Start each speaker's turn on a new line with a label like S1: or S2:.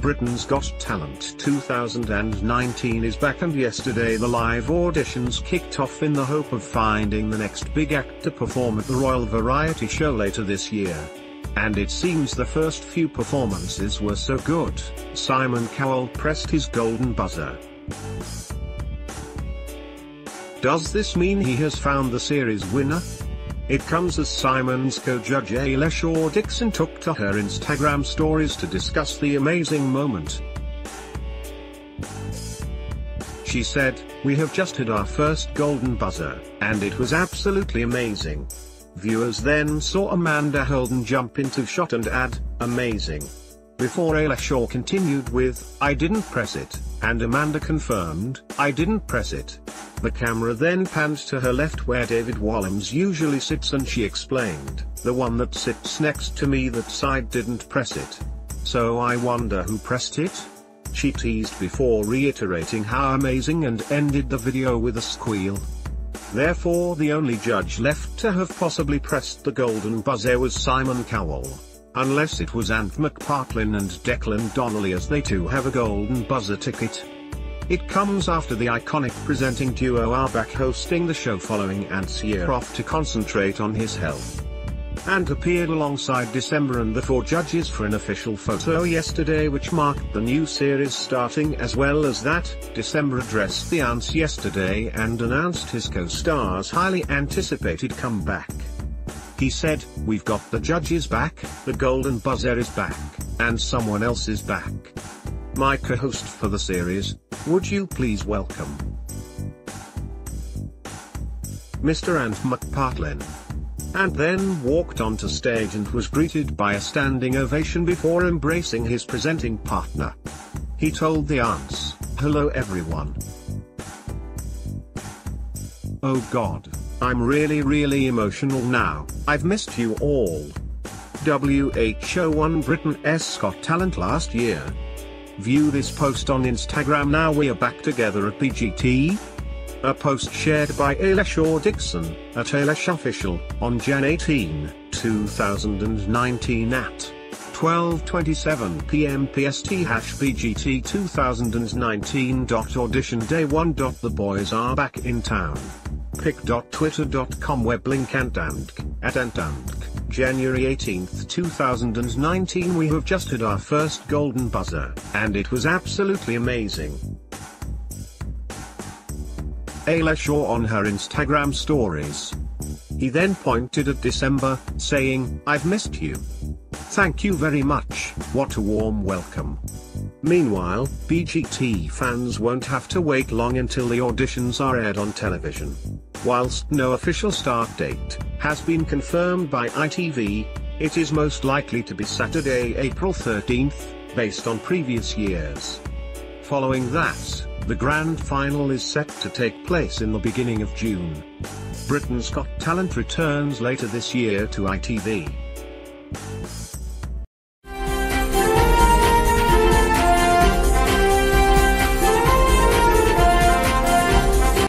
S1: Britain's Got Talent 2019 is back and yesterday the live auditions kicked off in the hope of finding the next big act to perform at the Royal Variety Show later this year. And it seems the first few performances were so good, Simon Cowell pressed his golden buzzer. Does this mean he has found the series winner? It comes as Simon's co-judge Alesha Dixon took to her Instagram stories to discuss the amazing moment. She said, we have just hit our first golden buzzer, and it was absolutely amazing. Viewers then saw Amanda Holden jump into shot and add, amazing. Before Ayla Shaw continued with, I didn't press it, and Amanda confirmed, I didn't press it. The camera then panned to her left where David Walliams usually sits and she explained, the one that sits next to me that side didn't press it. So I wonder who pressed it? She teased before reiterating how amazing and ended the video with a squeal. Therefore the only judge left to have possibly pressed the golden buzzer was Simon Cowell. Unless it was Ant McPartlin and Declan Donnelly as they too have a golden buzzer ticket. It comes after the iconic presenting duo are back hosting the show following Ant's year off to concentrate on his health. Ant appeared alongside December and the four judges for an official photo yesterday which marked the new series starting as well as that, December addressed the Ants yesterday and announced his co-star's highly anticipated comeback. He said, we've got the judges back, the golden buzzer is back, and someone else is back. My co-host for the series, would you please welcome Mr. Ant McPartlin. And then walked onto stage and was greeted by a standing ovation before embracing his presenting partner. He told the Ants, hello everyone. Oh god, I'm really really emotional now, I've missed you all. WHO won Britain's Got Talent last year, View this post on Instagram now we are back together at BGT. A post shared by Alesha Dixon, at Aylash Official, on Jan 18, 2019 at 12.27 pm PST hash BGT 2019. Audition day 1. The boys are back in town. pic.twitter.com web link and at Antandk. January 18, 2019 we have just had our first golden buzzer, and it was absolutely amazing. Alesha on her Instagram stories. He then pointed at December, saying, I've missed you. Thank you very much, what a warm welcome. Meanwhile, BGT fans won't have to wait long until the auditions are aired on television. Whilst no official start date has been confirmed by ITV, it is most likely to be Saturday, April 13th, based on previous years. Following that, the grand final is set to take place in the beginning of June. Britain's Got Talent returns later this year to ITV.